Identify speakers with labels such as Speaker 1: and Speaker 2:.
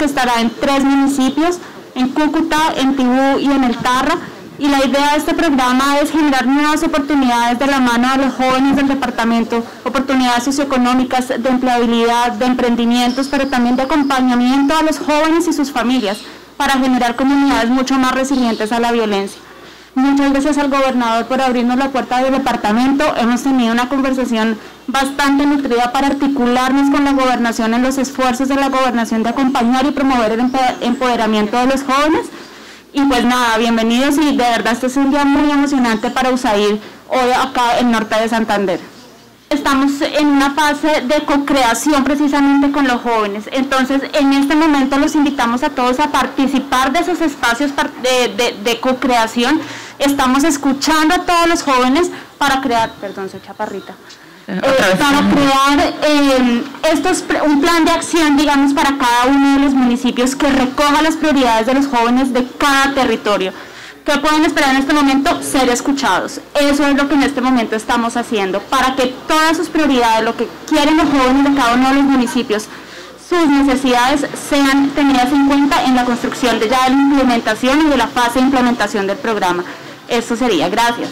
Speaker 1: que estará en tres municipios, en Cúcuta, en Tibú y en El Tarra. Y la idea de este programa es generar nuevas oportunidades de la mano de los jóvenes del departamento, oportunidades socioeconómicas, de empleabilidad, de emprendimientos, pero también de acompañamiento a los jóvenes y sus familias para generar comunidades mucho más resilientes a la violencia. Muchas gracias al gobernador por abrirnos la puerta del departamento. Hemos tenido una conversación bastante nutrida para articularnos con la gobernación en los esfuerzos de la gobernación de acompañar y promover el empoderamiento de los jóvenes. Y pues nada, bienvenidos y de verdad este es un día muy emocionante para USAID hoy acá en Norte de Santander estamos en una fase de co-creación precisamente con los jóvenes. Entonces, en este momento los invitamos a todos a participar de esos espacios de, de, co-creación. Estamos escuchando a todos los jóvenes para crear, perdón, soy chaparrita, eh, para crear eh, esto es un plan de acción, digamos, para cada uno de los municipios que recoja las prioridades de los jóvenes de cada territorio. ¿Qué pueden esperar en este momento? Ser escuchados. Eso es lo que en este momento estamos haciendo para que todas sus prioridades, lo que quieren los jóvenes de cada uno de los municipios, sus necesidades sean tenidas en cuenta en la construcción de ya la implementación y de la fase de implementación del programa. Eso sería. Gracias.